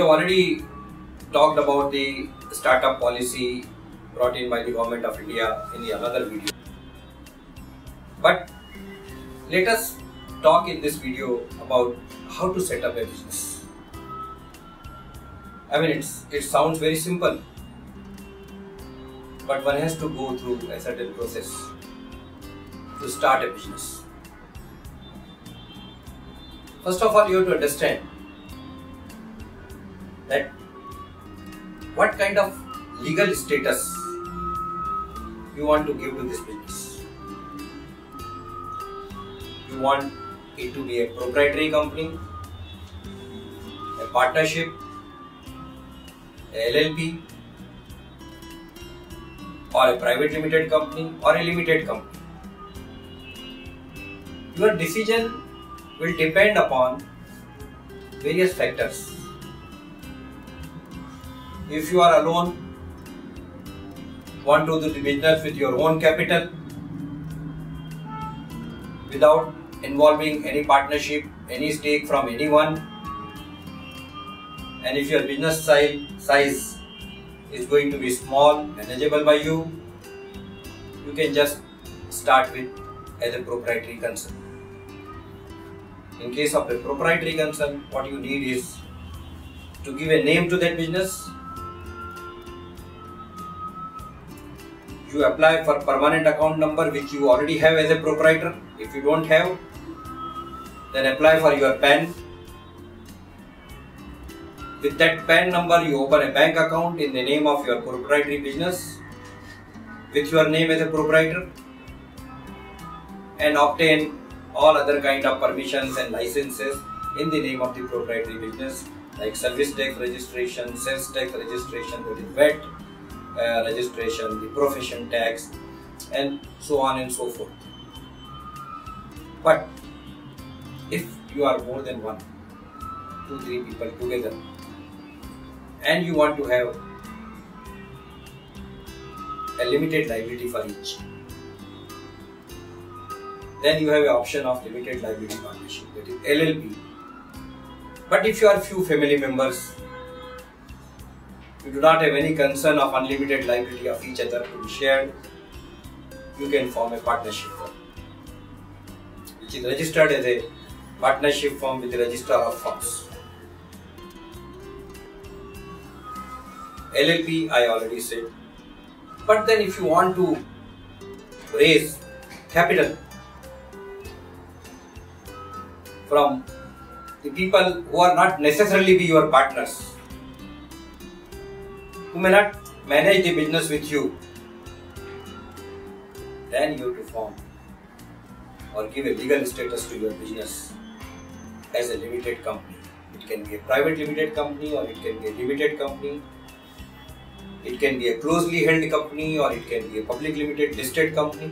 have already talked about the startup policy brought in by the government of India in another video. But let us talk in this video about how to set up a business. I mean, it's, it sounds very simple, but one has to go through a certain process to start a business. First of all, you have to understand that what kind of legal status you want to give to this business. You want it to be a proprietary company, a partnership, a LLP, or a private limited company or a limited company. Your decision will depend upon various factors. If you are alone, want to do the business with your own capital without involving any partnership, any stake from anyone, and if your business size, size is going to be small, manageable by you, you can just start with as a proprietary concern. In case of a proprietary concern, what you need is to give a name to that business. You apply for permanent account number which you already have as a proprietor. If you don't have, then apply for your PAN. With that PAN number, you open a bank account in the name of your proprietary business with your name as a proprietor and obtain all other kind of permissions and licenses in the name of the proprietary business like service tax registration, sales tax registration, that is VAT uh, registration, the profession tax and so on and so forth. But if you are more than one, two, three people together and you want to have a limited liability for each then you have an option of limited liability partnership, that is LLP. But if you are few family members, you do not have any concern of unlimited liability of each other to be shared, you can form a partnership firm, which is registered as a partnership firm with the registrar of firms. LLP I already said. But then if you want to raise capital from the people who are not necessarily be your partners, who may not manage the business with you, then you have to form or give a legal status to your business as a limited company. It can be a private limited company or it can be a limited company. It can be a closely held company or it can be a public limited listed company.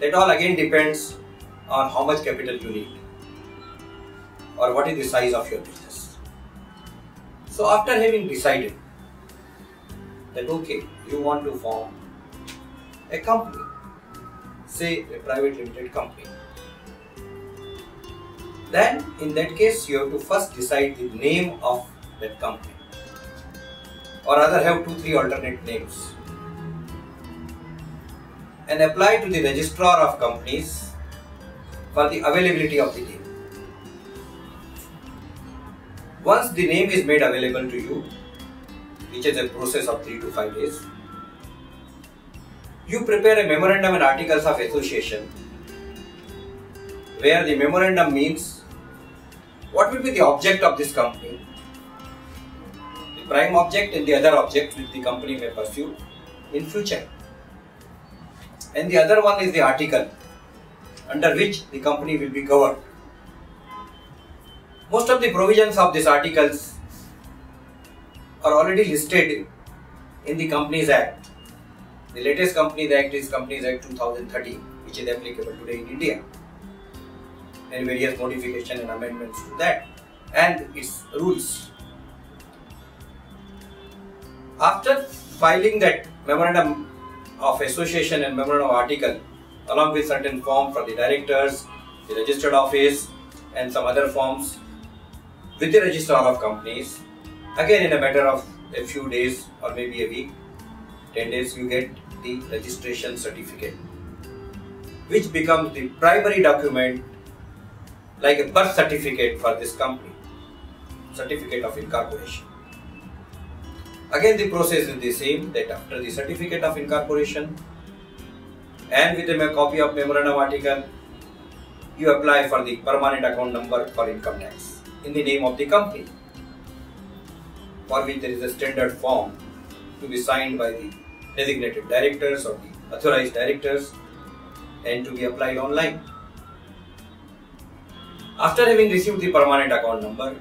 That all again depends on how much capital you need or what is the size of your business. So after having decided that okay, you want to form a company, say a private limited company, then in that case you have to first decide the name of that company. Or rather have two three alternate names. And apply to the registrar of companies for the availability of the name. Once the name is made available to you, which is a process of 3 to 5 days, you prepare a memorandum and articles of association where the memorandum means what will be the object of this company, the prime object and the other object which the company may pursue in future. And the other one is the article under which the company will be governed. Most of the provisions of these articles are already listed in the Companies Act. The latest Companies Act is Companies Act 2013, which is applicable today in India, and various modifications and amendments to that, and its rules. After filing that memorandum of association and memorandum of article, along with certain form for the directors, the registered office, and some other forms with the registrar of companies. Again, in a matter of a few days or maybe a week, 10 days, you get the registration certificate, which becomes the primary document like a birth certificate for this company, certificate of incorporation. Again, the process is the same that after the certificate of incorporation and with a copy of memorandum article, you apply for the permanent account number for income tax in the name of the company for which there is a standard form to be signed by the designated directors or the authorized directors and to be applied online. After having received the permanent account number,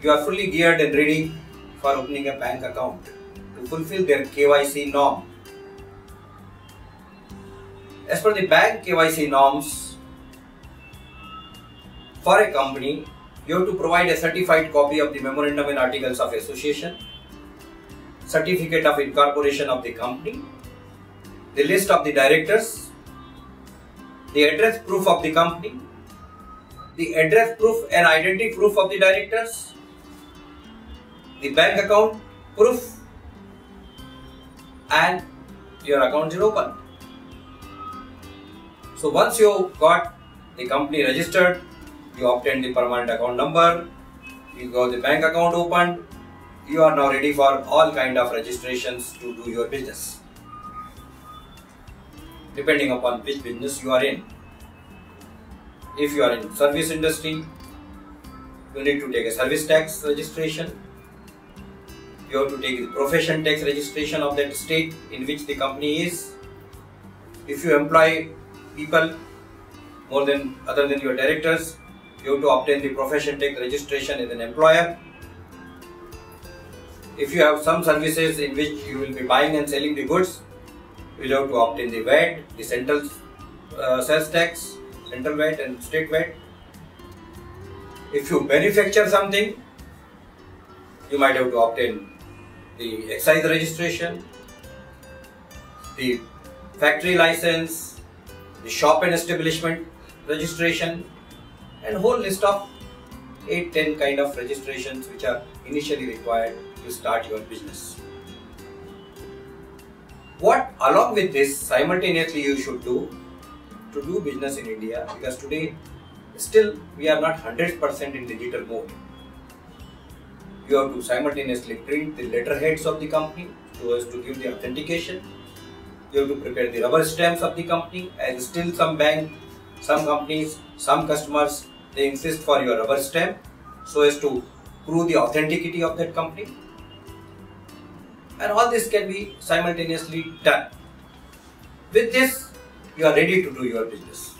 you are fully geared and ready for opening a bank account to fulfill their KYC norm. As per the bank KYC norms, for a company, you have to provide a certified copy of the Memorandum and Articles of Association, certificate of incorporation of the company, the list of the directors, the address proof of the company, the address proof and identity proof of the directors, the bank account proof, and your account is open. So once you got the company registered, you obtain the permanent account number, you got the bank account opened, you are now ready for all kind of registrations to do your business. Depending upon which business you are in. If you are in service industry you need to take a service tax registration. You have to take the profession tax registration of that state in which the company is. If you employ people more than other than your directors you have to obtain the profession tax registration as an employer if you have some services in which you will be buying and selling the goods you will have to obtain the VAT, the central uh, sales tax central VAT and state VAT. If you manufacture something, you might have to obtain the excise registration, the factory license, the shop and establishment registration, and whole list of 8 10 kind of registrations which are initially required to start your business. What along with this simultaneously you should do to do business in India because today still we are not 100% in digital mode. You have to simultaneously print the letterheads of the company so as to give the authentication. You have to prepare the rubber stamps of the company and still some bank, some companies, some customers they insist for your rubber stamp so as to prove the authenticity of that company. And all this can be simultaneously done. With this, you are ready to do your business.